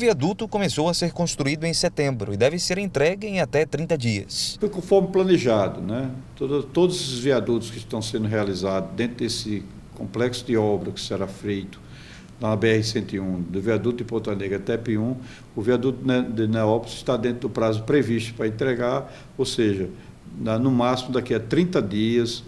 viaduto começou a ser construído em setembro e deve ser entregue em até 30 dias. Foi conforme planejado, né? Todo, todos os viadutos que estão sendo realizados dentro desse complexo de obra que será feito na BR-101, do viaduto de Ponta Negra até Pium, o viaduto de Neópolis está dentro do prazo previsto para entregar, ou seja, no máximo daqui a 30 dias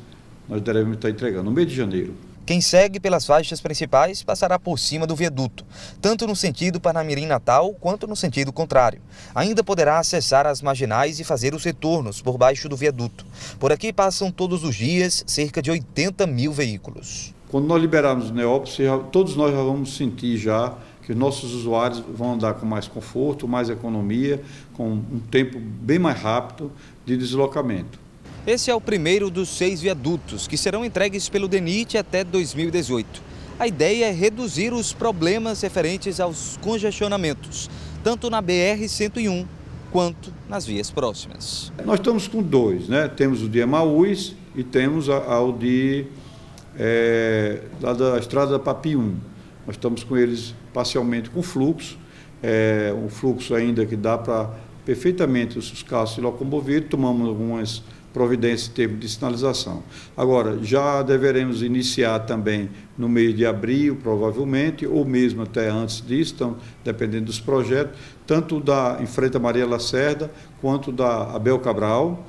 nós devemos estar entregando, no mês de janeiro. Quem segue pelas faixas principais passará por cima do viaduto, tanto no sentido Panamirim-Natal quanto no sentido contrário. Ainda poderá acessar as marginais e fazer os retornos por baixo do viaduto. Por aqui passam todos os dias cerca de 80 mil veículos. Quando nós liberarmos o Neópolis, todos nós já vamos sentir já que os nossos usuários vão andar com mais conforto, mais economia, com um tempo bem mais rápido de deslocamento. Esse é o primeiro dos seis viadutos que serão entregues pelo DENIT até 2018. A ideia é reduzir os problemas referentes aos congestionamentos, tanto na BR-101 quanto nas vias próximas. Nós estamos com dois, né? Temos o de Emaús e temos o de é, lá da estrada da Papium. Nós estamos com eles parcialmente com fluxo, é, um fluxo ainda que dá para perfeitamente os carros se locomover, tomamos algumas providência em termos de sinalização. Agora, já deveremos iniciar também no mês de abril, provavelmente, ou mesmo até antes disso, então, dependendo dos projetos, tanto da em frente a Maria Lacerda, quanto da Abel Cabral,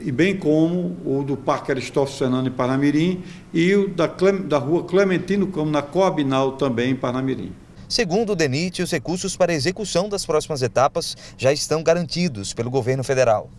e bem como o do Parque Aristófanes Fernando em Parnamirim e o da, da Rua Clementino como na Coabinal também em Parnamirim. Segundo o DENIT, os recursos para a execução das próximas etapas já estão garantidos pelo governo federal.